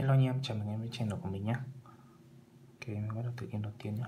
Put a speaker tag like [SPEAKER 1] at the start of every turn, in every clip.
[SPEAKER 1] Hello anh em, chào mừng em đến channel của mình nhé Ok, mình bắt đầu từ game đầu tiên nhé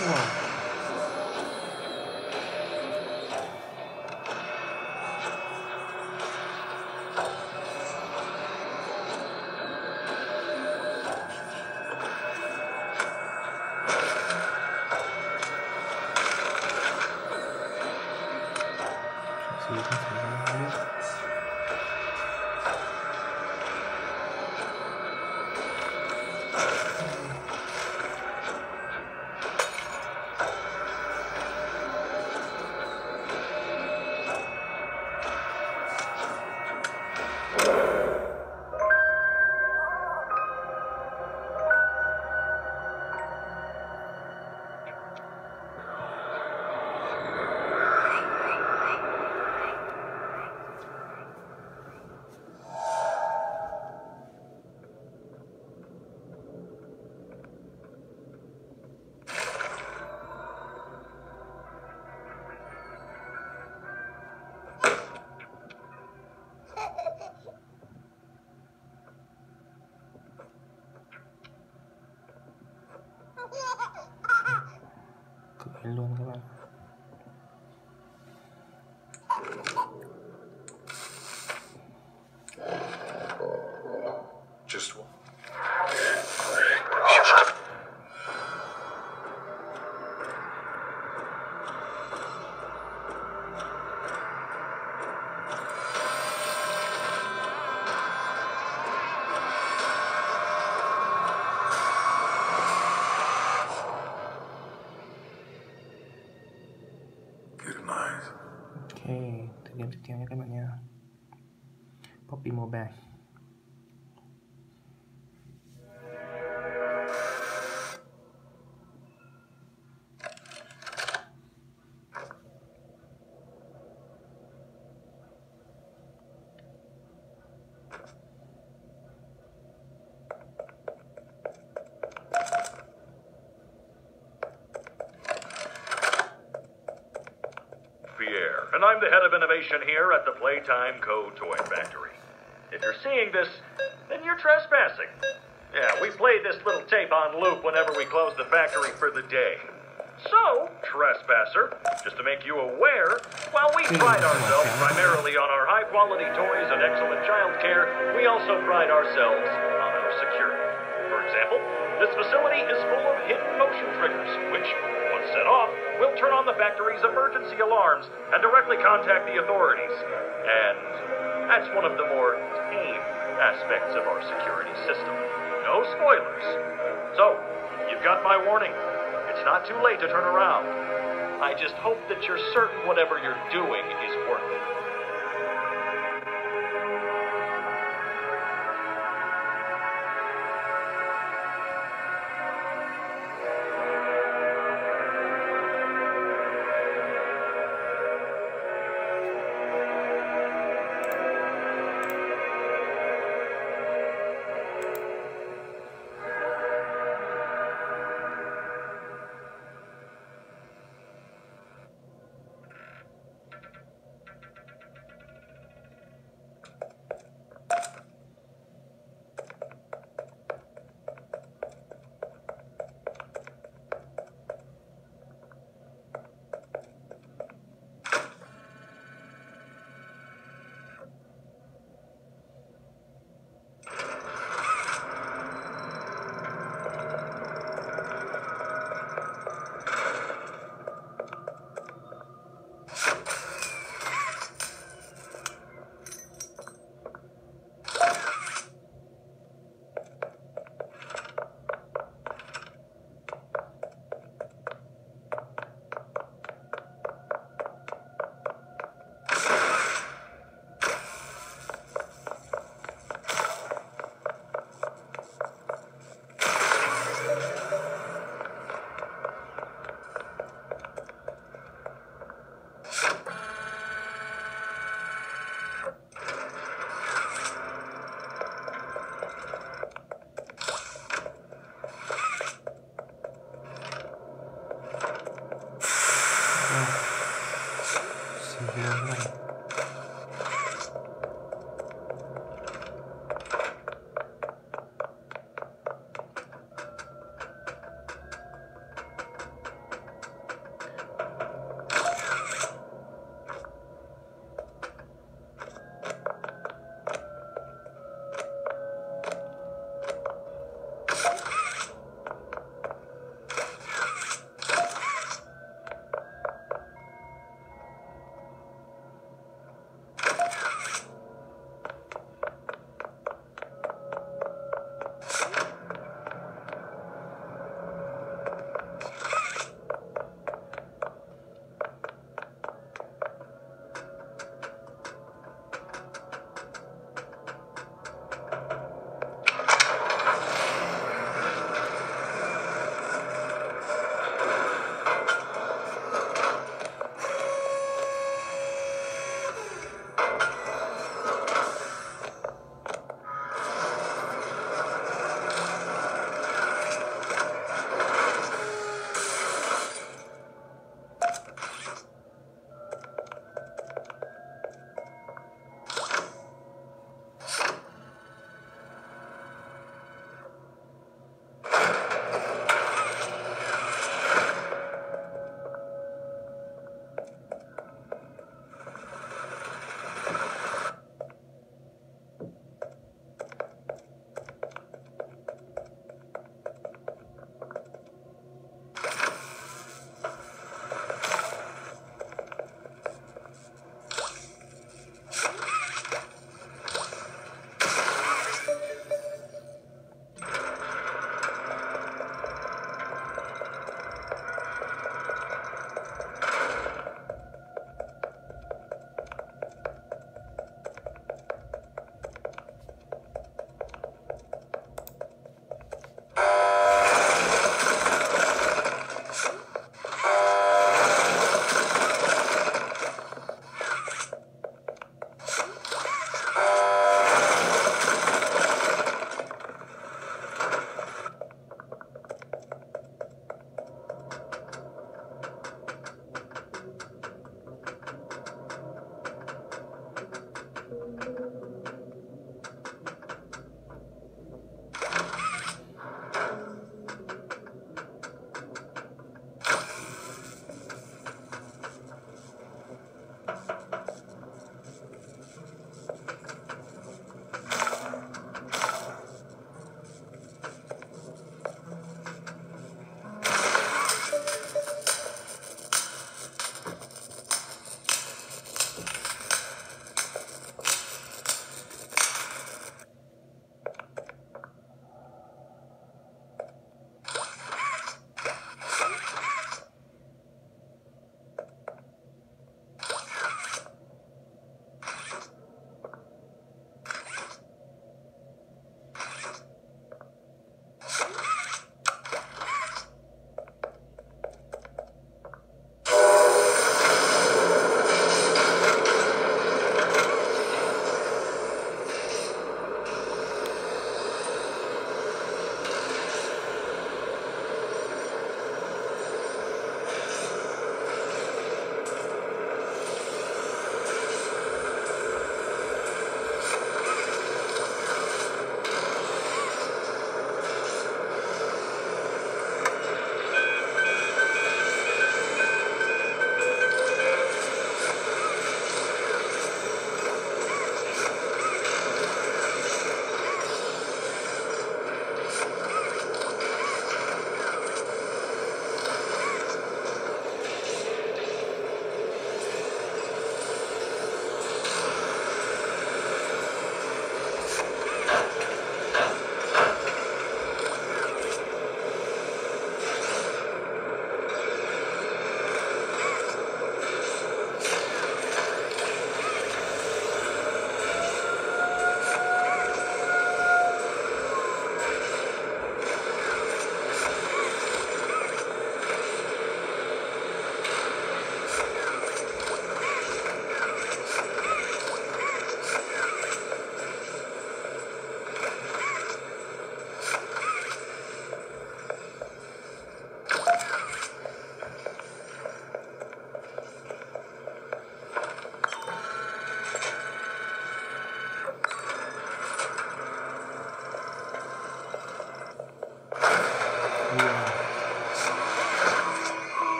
[SPEAKER 1] Wow ไปรวมกันว่า Poppy Mobile
[SPEAKER 2] Pierre, and I'm the head of innovation here at the Playtime Co. Toy Factory. If you're seeing this, then you're trespassing. Yeah, we play this little tape on loop whenever we close the factory for the day. So, trespasser, just to make you aware, while we pride ourselves primarily on our high quality toys and excellent child care, we also pride ourselves on our security. For example, this facility is full of hidden motion triggers, which, once set off, will turn on the factory's emergency alarms and directly contact the authorities. And that's one of the more aspects of our security system. No spoilers. So, you've got my warning. It's not too late to turn around. I just hope that you're certain whatever you're doing is worth it.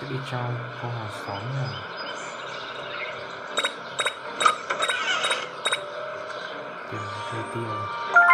[SPEAKER 1] sẽ đi trong câu hào 6 này tiền cây tiêu.